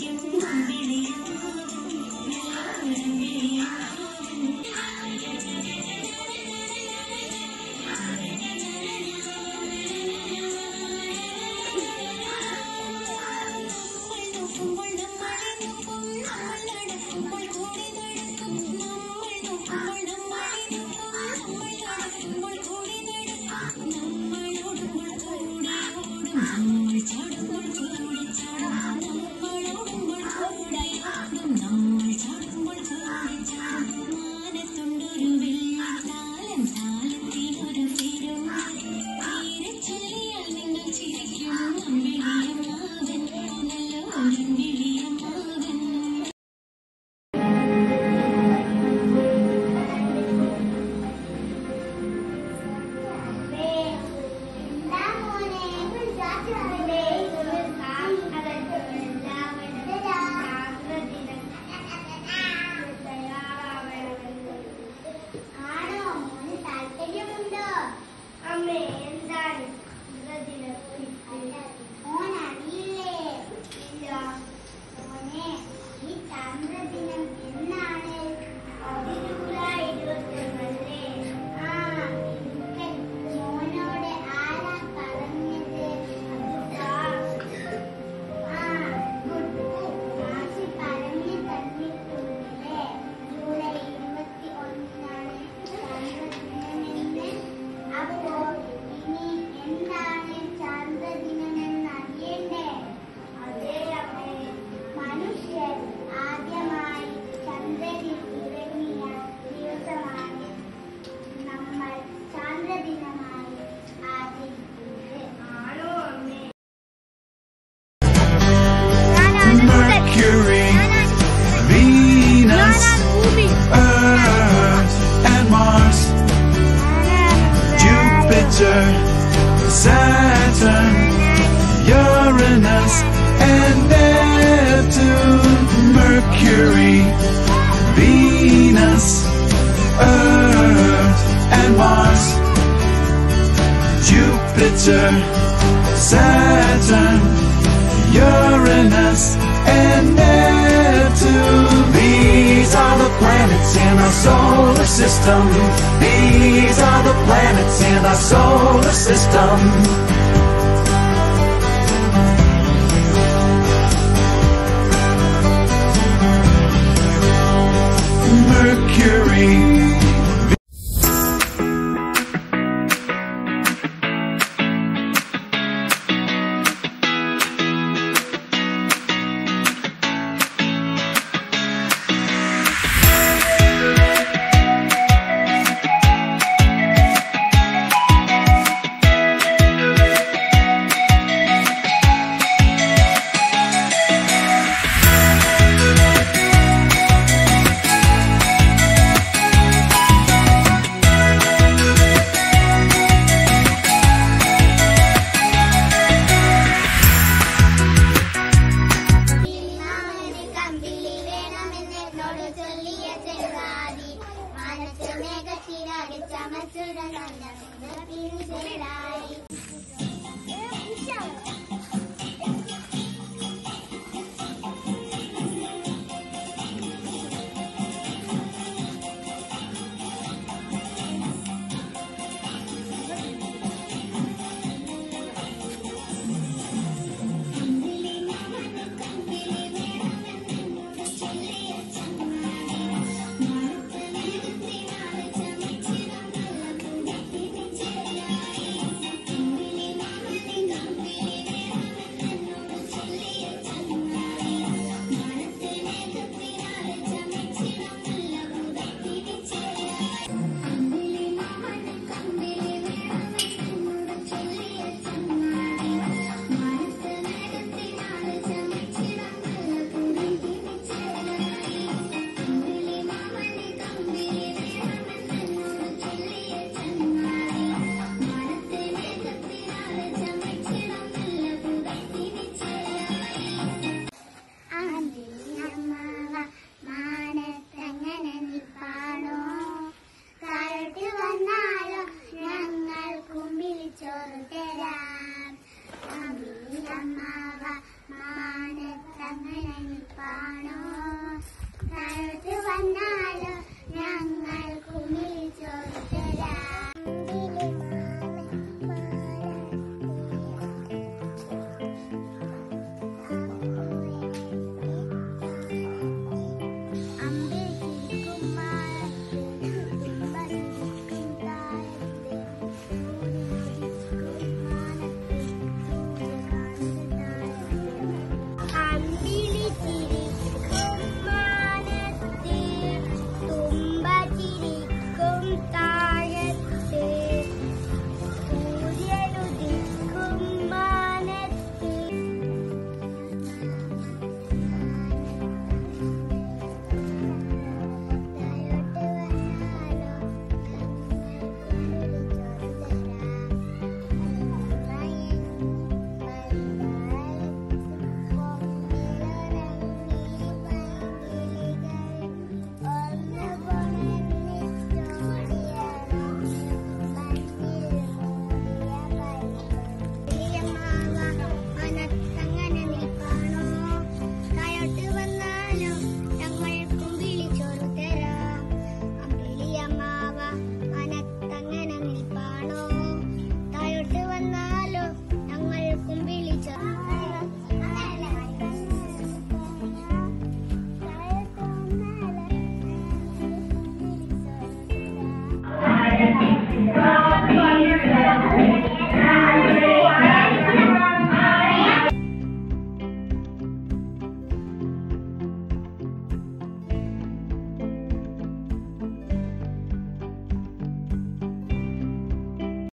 you. Jupiter, Saturn, Uranus, and Neptune, Mercury, Venus, Earth, and Mars. Jupiter, Saturn, Uranus, and Neptune. System. These are the planets in our solar system.